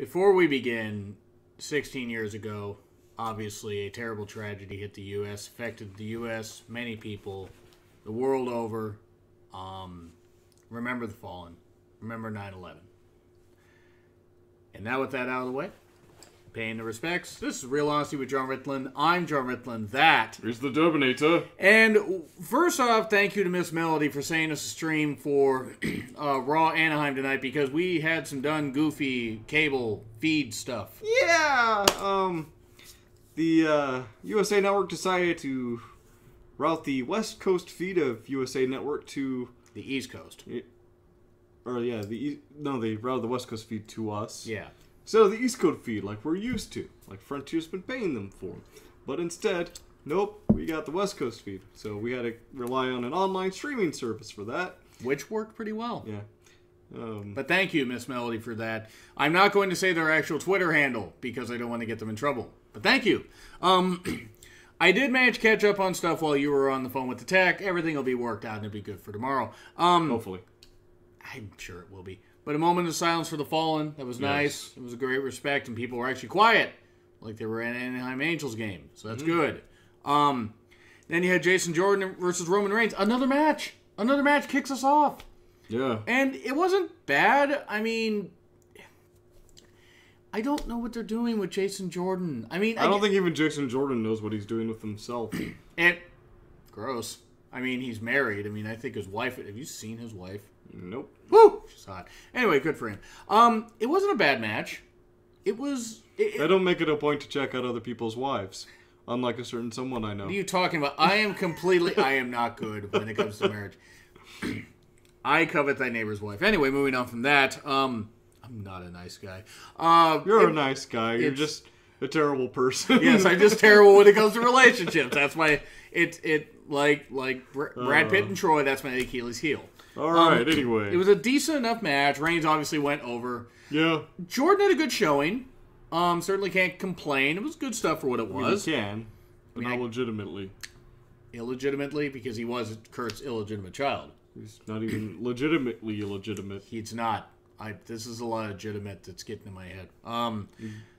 Before we begin, 16 years ago, obviously a terrible tragedy hit the U.S., affected the U.S., many people, the world over. Um, remember the fallen. Remember 9 11. And now, with that out of the way, paying the respects, this is Real Honesty with Jonn Ritland. I'm Jonn Ritland. That is the Derbinator. and first off, thank you to Miss Melody for saying us a stream for uh, Raw Anaheim tonight because we had some done goofy cable feed stuff. Yeah. Um, the uh, USA Network decided to route the West Coast feed of USA Network to, The East Coast. or yeah, the no, they routed the West Coast feed to us. Yeah. So the East Coast feed, like we're used to, like Frontier's been paying them for. But instead, nope, we got the West Coast feed. So we had to rely on an online streaming service for that. Which worked pretty well. Yeah. Um, But thank you, Miss Melody, for that. I'm not going to say their actual Twitter handle because I don't want to get them in trouble. But thank you. Um, I did manage to catch up on stuff while you were on the phone with the tech. Everything will be worked out and it'll be good for tomorrow. Um, hopefully. I'm sure it will be. But a moment of silence for the fallen. That was nice. It was a great respect, and people were actually quiet, like they were at an Anaheim Angels game. So that's good. Um, then you had Jason Jordan versus Roman Reigns. Another match. Another match kicks us off, Yeah. and it wasn't bad. I mean, I don't know what they're doing with Jason Jordan. I mean, I don't think even Jason Jordan knows what he's doing with himself. it. Gross. I mean, he's married. I mean, I think his wife. Have you seen his wife? Nope. Woo! She's hot. Anyway, good for him. Um, it wasn't a bad match. It was. It, I don't make it a point to check out other people's wives, unlike a certain someone I know. what are you talking about? I am completely. I am not good when it comes to marriage. I covet thy neighbor's wife. Anyway, moving on from that. Um, I'm not a nice guy. Uh, You're it- a nice guy. You're just a terrible person. yes, I'm just terrible when it comes to relationships. That's my. It it like like Brad Pitt and Troy. That's my Achilles heel. All right. anyway. Um, It was a decent enough match. Reigns obviously went over. yeah. Jordan had a good showing. Um, certainly can't complain. It was good stuff for what it You was. can, but mean, not I- legitimately. Illegitimately, because he was Kurt's illegitimate child. He's not even legitimately illegitimate. He's not. I. This is a lot of legitimate that's getting in my head. Um.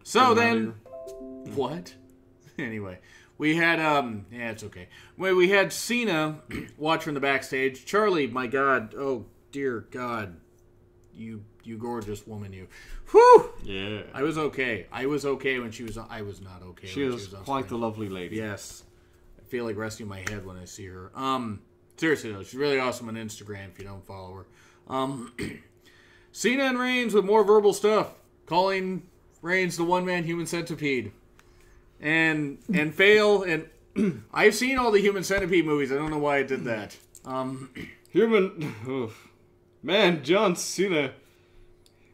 So then, what? Anyway, we had um. Yeah, it's okay. Well, we had Cena watch from the backstage. Charly, my God, oh dear God, you you gorgeous woman, you. Whew. Yeah. I was okay. I was okay when she was. I was not okay. she when is she was on quite the lovely lady. Yes. I feel like resting my head when I see her. Um, seriously though, she's really awesome on Instagram if you don't follow her. Um, Cena and Reigns with more verbal stuff, calling Reigns the one man human centipede, and and fail. And I've seen all the human centipede movies. I don't know why I did that. Um, Human. oof. Man, John Cena,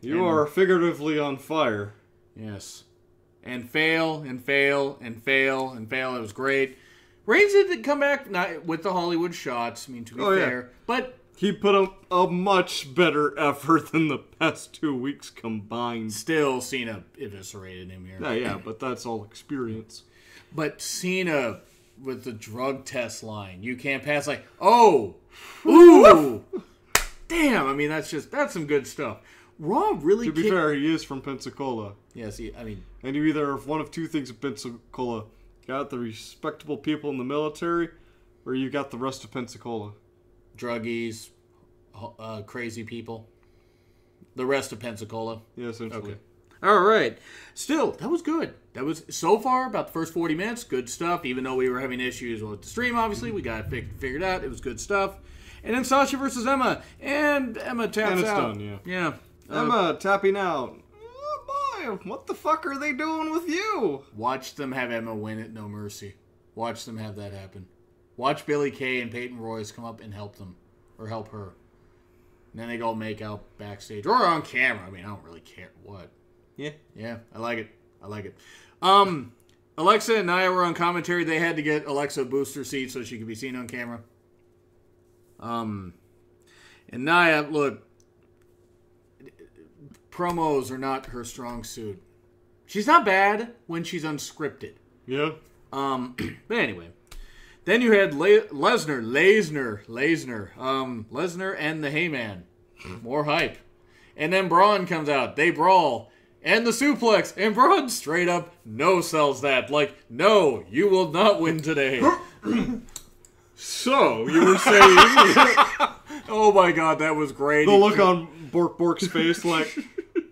you And- are figuratively on fire. yes, and fail and fail and fail and fail. It was great. Reigns did come back not with the Hollywood shots. I mean, to be Oh, yeah. fair, but He put up a much better effort than the past two weeks combined. Still, Cena eviscerated him here. Yeah, yeah, but that's all experience. But Cena with the drug test line, you can't pass. Like, oh, ooh, damn. I mean, that's just that's some good stuff. Raw really. To be fair, he is from Pensacola. yes. he- I mean, And you either have one of two things in Pensacola. Got the respectable people in the military, or you got the rest of Pensacola. Druggies, uh, crazy people. The rest of Pensacola. Yeah, essentially. Okay. All right. Still, that was good. That was so far about the first 40 minutes. Good stuff. Even though we were having issues with the stream, obviously, we got it fig- figured out. It was good stuff. And then Sasha versus Emma. And Emma taps And it's out. done, yeah. Yeah. Uh, Emma tapping out. Oh boy, what the fuck are they doing with you? watch them have Emma win at No Mercy. Watch them have that happen. Watch Billie Kay and Peyton Royce come up and help them. Or help her. And then they go make out backstage. Or on camera. I mean, I don't really care what. Yeah. Yeah, I like it. I like it. Um, Alexa and Nia were on commentary. They had to get Alexa a booster seat so she could be seen on camera. Um, and Nia, look, promos are not her strong suit. She's not bad when she's unscripted. Yeah. Um, but anyway, then you had Le- Lesnar, Lesnar, Lesnar, um, Lesnar and the Heyman. More hype. And then Braun comes out. They brawl. and the suplex. And Braun straight up no sells that. Like, no, you will not win today. So you were saying oh my god, that was great. the look on Bork Bork's face, like,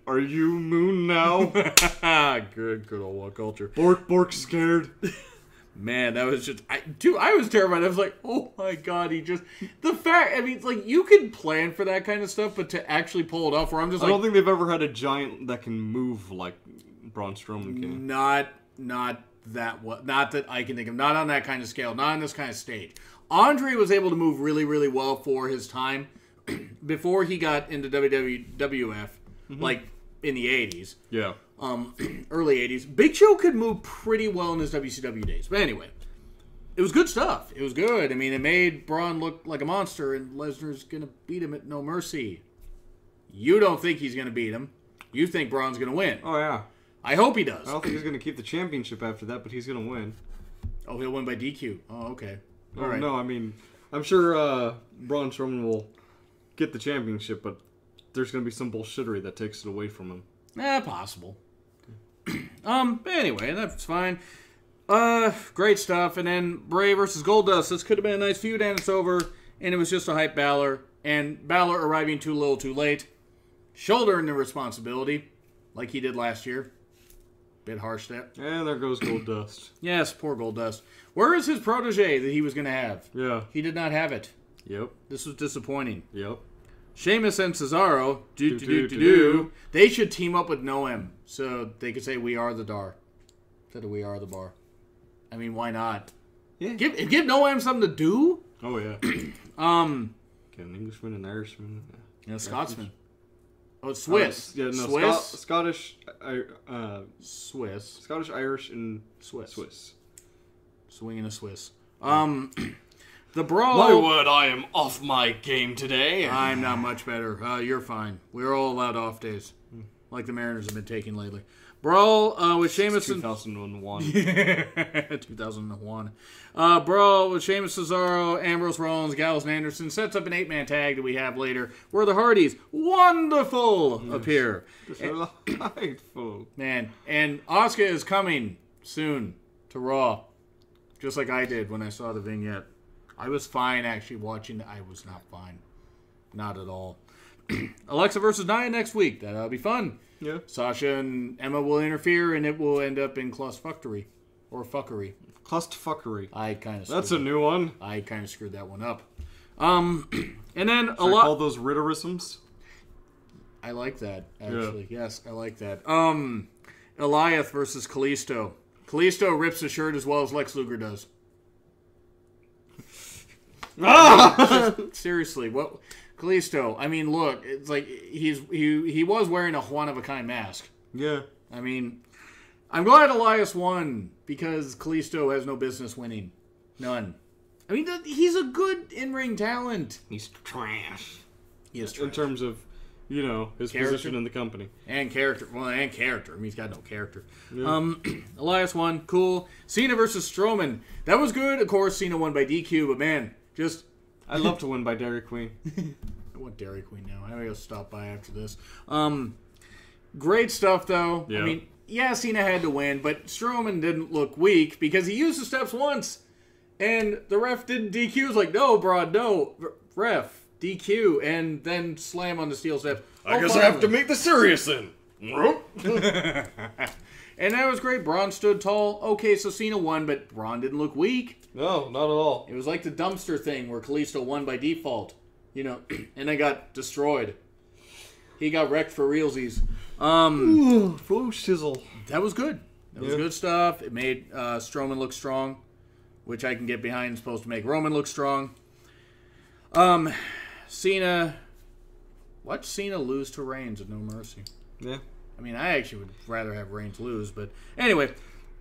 "Are you Moon now?" good, good old culture. Bork Bork scared. Man, that was just, I, dude. I was terrified. I was like, oh my god, he just the fact. I mean, it's like you can plan for that kind of stuff, but to actually pull it off, where I'm just I like, don't think they've ever had a giant that can move like Braun Strowman can. not not that what not that I can think of not on that kind of scale not on this kind of stage andre was able to move really really well for his time before he got into wwf mm-hmm. like in the 80s Yeah. Um early 80s big show could move pretty well in his wcw days but anyway it was good stuff it was good i mean it made braun look like a monster and lesnar's gonna beat him at no mercy you don't think he's gonna beat him you think braun's gonna win Oh yeah. i hope he does I don't think he's gonna keep the championship after that, but he's gonna win. Oh, he'll win by DQ. Oh, okay. All Oh, right. No, I mean, I'm sure uh, Braun Strowman will get the championship, but there's gonna be some bullshittery that takes it away from him. Eh, possible. Um, but anyway, that's fine. Uh, great stuff. And then Bray versus Goldust. This could have been a nice feud, and it's over. And it was just a hype Balor. And Balor arriving too little, too late. Shouldering the responsibility, like he did last year. Bit harsh that. And there goes Goldust. Yes, poor Goldust. Where is his protege that he was going to have? Yeah. He did not have it. Yep. This was disappointing. Yep. Sheamus and Cesaro, do, do, do, do, do, they should team up with Noam so they could say we are the Dar. Instead of we are the bar. I mean, why not? Yeah. Give give Noam something to do. Oh yeah. Um, Get an Englishman, an Irishman. know, Scotsman. Oh, it's Swiss. Uh, yeah, no, Swiss. Scot- Scottish, uh, Swiss. Scottish, Irish, and Swiss. Swiss. Swinging a Swiss. Um, the brawl. word, I am off my game today. I'm not much better. Uh, you're fine. We're all allowed off days, like the Mariners have been taking lately. Brawl uh, with Sheamus and 2001. 2001. Uh, bro, with Sheamus Cesaro, Ambrose Rollins, Gallows, and Anderson sets up an eight man tag that we have later where the Hardys, wonderful, appear. Delightful. Man, and Asuka is coming soon to Raw, just like I did when I saw the vignette. I was fine actually watching. I was not fine. Not at all. Alexa versus Nia next week. That'll be fun. Yeah. Sasha and Emma will interfere, and it will end up in clusterfuckery or fuckery. Clusterfuckery. I kind of That's a new one. I kind of screwed that one up. Um, and then a lot. All those Ritterisms. I like that actually. Yes, I like that. Um, Elias versus Kalisto. Kalisto rips the shirt as well as Lex Luger does. Seriously, what Kalisto? I mean, look, it's like he's he he was wearing a one of a kind mask. Yeah. I mean, I'm glad Elias won because Kalisto has no business winning. None. I mean, th- he's a good in-ring talent. He's trash. He is In terms of, you know, his Character? position in the company. and character. Well, and character. I mean, he's got no character. Um, Elias won. Cool. Cena versus Strowman. That was good. Of course, Cena won by DQ, but man, just I love to win by Dairy Queen. I want Dairy Queen now. I gotta stop by after this. Um, great stuff though. Yeah. I mean, yeah, Cena had to win, but Strowman didn't look weak because he used the steps once, and the ref didn't DQ. Was like, "No, broad, no, ref, DQ," and then slam on the steel steps. I oh, guess finally. I have to make the serious then. And that was great. Braun stood tall. Okay, so Cena won, but Braun didn't look weak. No, not at all. It was like the dumpster thing where Kalisto won by default, you know, and then got destroyed. He got wrecked for realsies. Um, Full shizzle. that was good. That was good stuff. It made uh, Strowman look strong, which I can get behind. It's supposed to make Roman look strong. Um, Cena. Watch Cena lose to Reigns at No Mercy. Yeah. I mean, I actually would rather have Reigns lose, but anyway,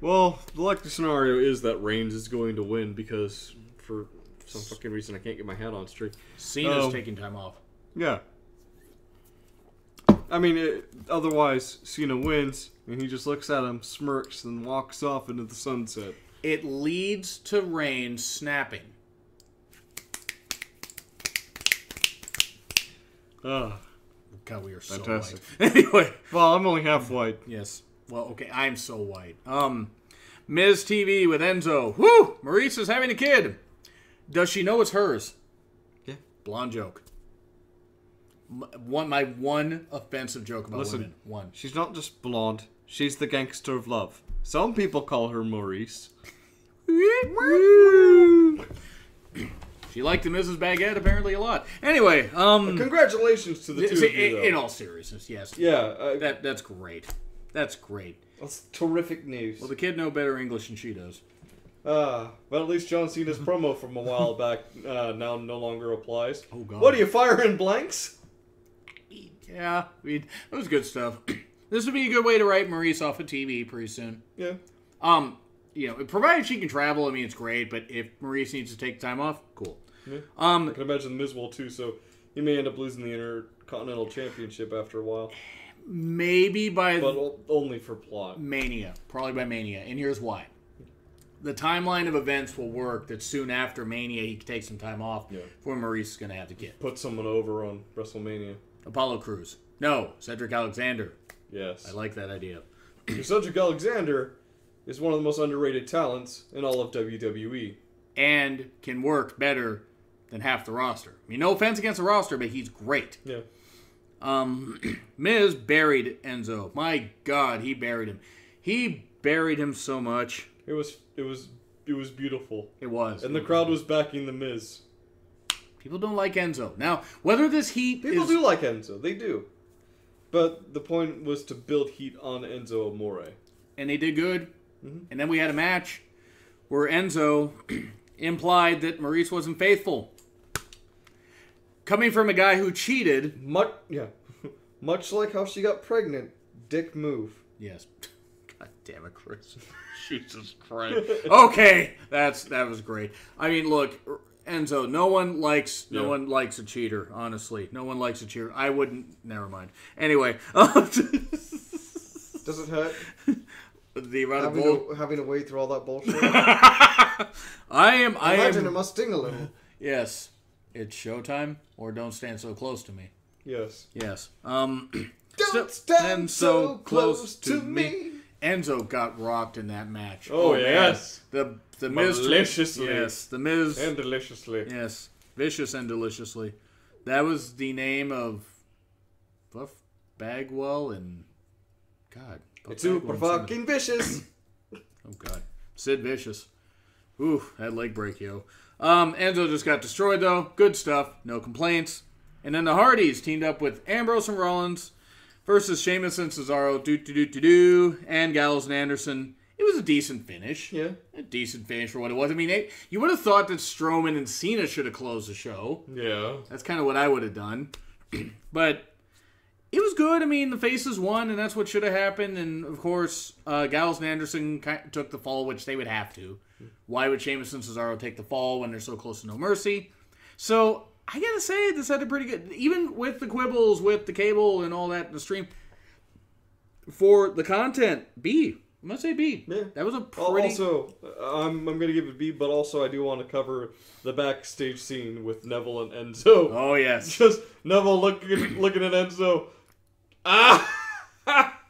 Well, the likely scenario is that Reigns is going to win because for some fucking reason I can't get my head on straight. Cena's Oh. taking time off. Yeah. I mean, it, otherwise Cena wins and he just looks at him, smirks, and walks off into the sunset. It leads to Reigns snapping. Ugh. God, we are so Fantastic. white. anyway, Well, I'm only half white. yes. Well, okay, I'm so white. Um, Miz TV with Enzo. Woo! Maryse is having a kid. Does she know it's hers? Yeah. Blonde joke. M- One, my one offensive joke about Listen. women. One. She's not just blonde. She's the gangster of love. Some people call her Maryse. She liked the Mrs. Baguette apparently a lot. Anyway, um, Congratulations to the two see, of you, in, though. in all seriousness, yes, yeah, uh, that that's great. That's great. that's terrific news. Well, the kid know better English than she does. Uh, but at least John Cena's promo from a while back uh, now no longer applies. Oh, God. What are you firing in blanks? Yeah, I mean, that was good stuff. this would be a good way to write Maryse off of TV pretty soon. Yeah. Um, you know, provided she can travel, I mean, it's great. But if Maryse needs to take time off, cool. Yeah. Um, I can imagine the Miz will too, so he may end up losing the Intercontinental Championship after a while. maybe by But only for plot. Mania, probably by Mania, and here's why. The timeline of events will work that soon after Mania he can take some time off Yeah. before Maryse is going to have to get. Put someone over on WrestleMania. Apollo Crews. No, Cedric Alexander. Yes. I like that idea. Cedric Alexander is one of the most underrated talents in all of. WWE. And can work better than half the roster. I mean, no offense against the roster, but he's great. Yeah. Um, Miz buried Enzo. My God, he buried him. He buried him so much. It was it was it was beautiful. It was. And the crowd was backing the Miz. People don't like Enzo. Now, whether this heat People is do like Enzo, they do. But the point was to build heat on Enzo Amore. and they did good. Mm-hmm. And then we had a match where Enzo implied that Maryse wasn't faithful. Coming from a guy who cheated. Much yeah. Much like how she got pregnant. Dick move. Yes. God damn it, Chris. Jesus Christ. Okay, that's that was great. I mean, look, Enzo. No one likes no Yeah. one likes a cheater. Honestly, no one likes a cheater. I wouldn't. Never mind. Anyway, Does it hurt amount of having bull. to, having to wade through all that bullshit? I am. I Imagine it am. must sting a little. Yes, it's showtime. Or don't stand so close to me. Yes. Yes. Um. Don't st- stand so close to me. Enzo got rocked in that match. Oh, man. yes. The the Miz. Maliciously. Yes, the Miz. And deliciously. yes, vicious and deliciously. That was the name of Buff Bagwell and God. Buff It's super Bagwell Sid- fucking vicious. Oh God, Sid Vicious. Ooh, that leg break, yo. Um, Enzo just got destroyed though. Good stuff, no complaints. And then the Hardys teamed up with Ambrose and Rollins versus Sheamus and Cesaro, do do do do do, and Gallows and Anderson. It was a decent finish. yeah. A decent finish for what it was. I mean, it, you would have thought that Strowman and Cena should have closed the show. Yeah. That's kind of what I would have done. but it was good. I mean, the faces won, and that's what should have happened. And of course, uh, Gallows and Anderson took the fall, which they would have to. Why would Sheamus and Cesaro take the fall when they're so close to No Mercy? So I gotta say, this had a pretty good, even with the quibbles with the cable and all that in the stream. For the content, B. I'm gonna say B. Yeah. That was a pretty. Also, I'm, I'm going to give it B, but also I do want to cover the backstage scene with Neville and Enzo. oh yes. Just Neville looking looking at Enzo. Ah!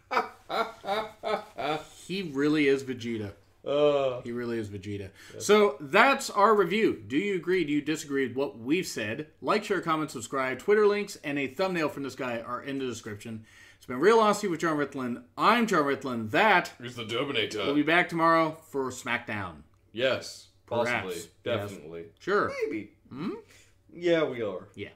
He really is Vegeta. Uh, He really is Vegeta. So that's our review. Do you agree? Do you disagree with what we've said? Like, share, comment, subscribe. Twitter links and a thumbnail from this guy are in the description. It's been Real Honesty with Jonn Ritland. I'm Jonn Ritland. That Here's the Derbinator. will be back tomorrow for SmackDown. yes, possibly, Perhaps. Yes. definitely, Sure. maybe. Yeah, we are. Yeah.